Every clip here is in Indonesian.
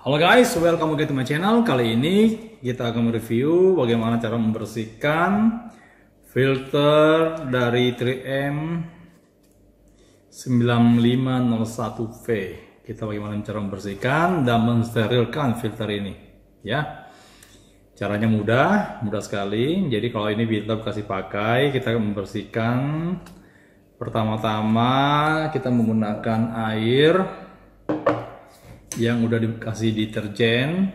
Halo guys, welcome back to my channel. Kali ini kita akan mereview bagaimana cara membersihkan filter dari 3M 9501V. Kita bagaimana cara membersihkan dan mensterilkan filter ini, ya. Caranya mudah, mudah sekali. Jadi kalau ini filter kasih pakai, kita akan membersihkan pertama-tama kita menggunakan air yang udah dikasih deterjen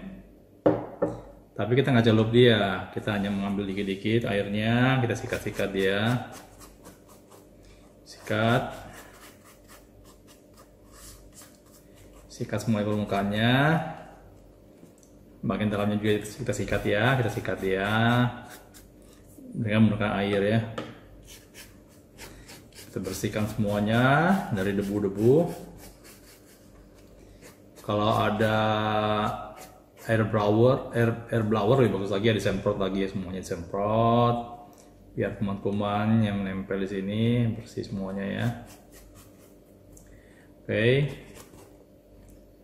tapi kita nggak celup dia. Kita hanya mengambil dikit-dikit airnya kita sikat-sikat dia. Sikat. Sikat semua permukaannya. Bagian dalamnya juga kita sikat ya kita sikat dia. Dengan menggunakan air ya. Kita bersihkan semuanya dari debu-debu kalau ada air blower air air blower lebih bagus lagi ya disemprot lagi ya semuanya disemprot. Biar kuman-kuman yang menempel di sini bersih semuanya ya. Oke.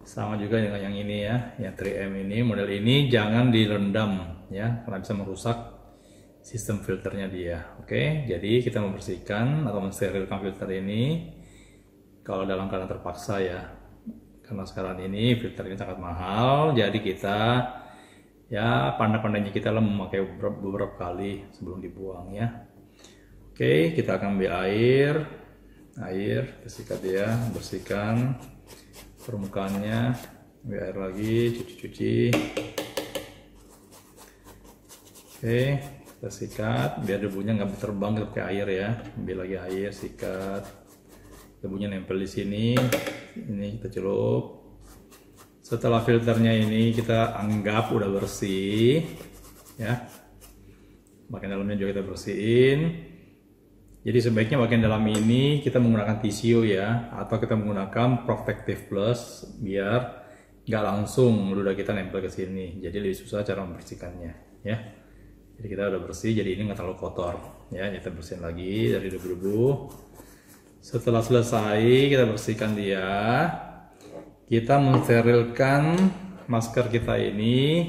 Sama juga dengan yang ini ya yang 3M ini. Model ini jangan direndam ya karena bisa merusak sistem filternya dia. Oke jadi kita membersihkan atau mensterilkan filter ini kalau dalam keadaan terpaksa ya karena sekarang ini filter ini sangat mahal jadi kita ya pandai-pandainya kita lah memakai beberapa, beberapa kali sebelum dibuang ya. Oke kita akan ambil air. Air kita ya bersihkan permukaannya. Ambil air lagi cuci-cuci. Oke kita sikat biar debunya nggak terbang ke air ya. Ambil lagi air sikat debunya nempel di sini. Ini kita celup. Setelah filternya ini kita anggap udah bersih ya. Bagian dalamnya juga kita bersihin. Jadi sebaiknya bagian dalam ini kita menggunakan tisu ya atau kita menggunakan protective plus biar nggak langsung ludah kita nempel ke sini. Jadi lebih susah cara membersihkannya ya. Jadi kita udah bersih jadi ini nggak terlalu kotor ya. Kita bersihin lagi dari debu-debu setelah selesai kita bersihkan dia. Kita mensterilkan masker kita ini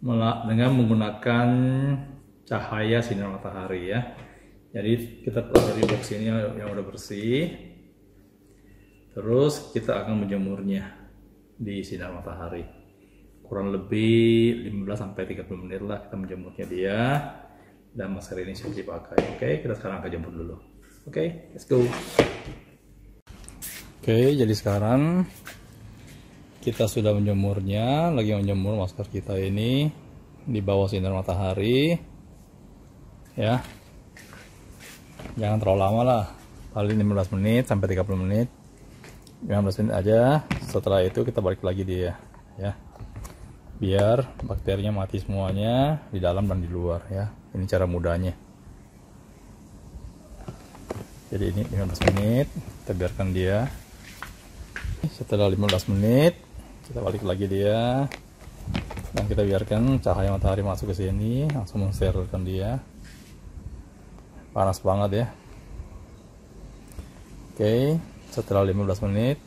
dengan menggunakan cahaya sinar matahari ya. Jadi kita dari box ini yang udah bersih. Terus kita akan menjemurnya di sinar matahari. Kurang lebih 15 sampai 30 menit lah kita menjemurnya dia dan masker ini siap dipakai. Oke, kita sekarang akan jemur dulu. Oke, okay, let's go. Oke, okay, jadi sekarang kita sudah menjemurnya, lagi menjemur masker kita ini di bawah sinar matahari. Ya. Jangan terlalu lama lah. Paling 15 menit sampai 30 menit. 15 menit aja. Setelah itu kita balik lagi dia, ya. Biar bakterinya mati semuanya di dalam dan di luar ya. Ini cara mudahnya jadi ini 15 menit kita biarkan dia. Setelah 15 menit kita balik lagi dia. Dan kita biarkan cahaya matahari masuk ke sini langsung mensterilkan dia. Panas banget ya. Oke setelah 15 menit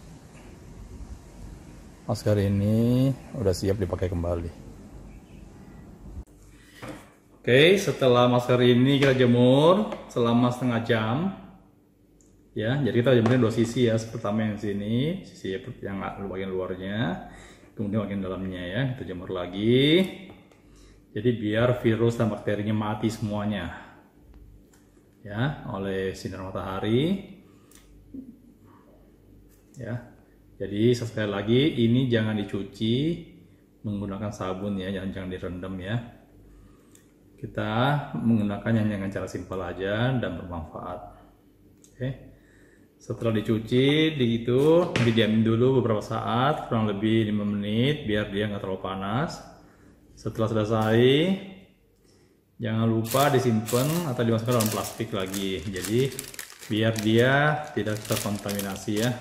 masker ini udah siap dipakai kembali. Oke setelah masker ini kita jemur selama setengah jam ya jadi kita jemurnya dua sisi ya. Pertama yang sini sisi yang bagian luarnya kemudian bagian dalamnya ya kita jemur lagi. Jadi biar virus dan bakterinya mati semuanya. Ya oleh sinar matahari. Ya jadi sekali lagi ini jangan dicuci menggunakan sabun ya jangan jangan direndam ya. Kita menggunakannya dengan cara simpel aja dan bermanfaat. Oke. okay setelah dicuci gitu didiamin dulu beberapa saat kurang lebih 5 menit biar dia nggak terlalu panas. Setelah selesai jangan lupa disimpan atau dimasukkan dalam plastik lagi. Jadi biar dia tidak terkontaminasi ya.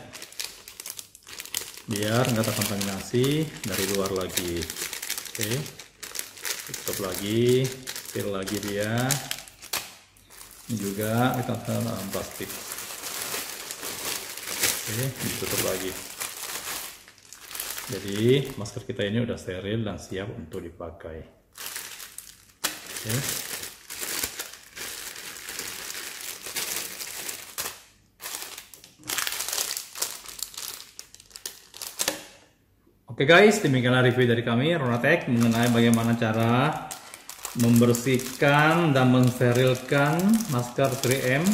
Biar nggak terkontaminasi dari luar lagi. Oke tutup lagi seal lagi dia. Ini juga kita masukkan dalam plastik oke ditutup lagi Jadi masker kita ini udah steril dan siap untuk dipakai. Oke. Oke guys, demikianlah review dari kami Ronatek mengenai bagaimana cara membersihkan dan mensterilkan masker 3M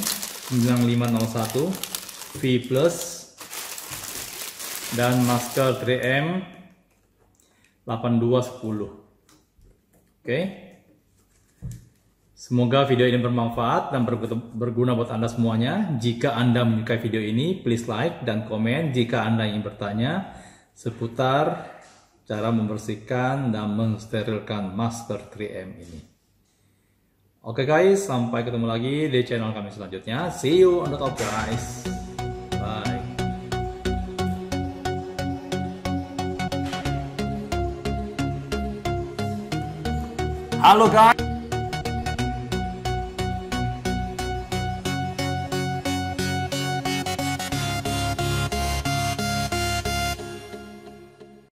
9501 V Plus dan masker 3M 8210. Oke. Semoga video ini bermanfaat dan berguna buat Anda semuanya. Jika Anda menyukai video ini, please like dan komen jika Anda ingin bertanya seputar cara membersihkan dan mensterilkan masker 3M ini. Oke guys, sampai ketemu lagi di channel kami selanjutnya. See you on the top guys. Bye. Halo guys.